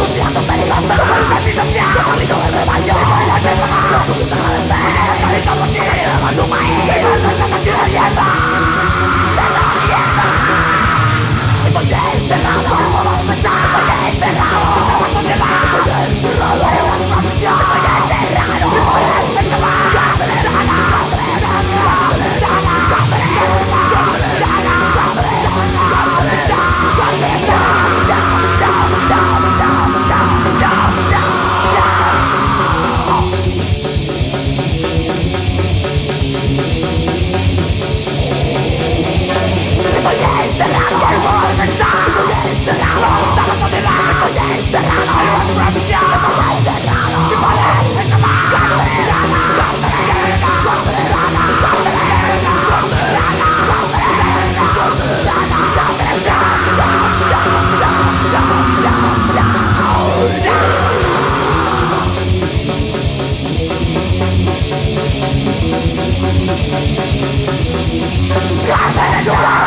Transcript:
¡Los amigos del rebaño! ¡Los amigos del rebaño! ¡Los amigos del rebaño! Gas and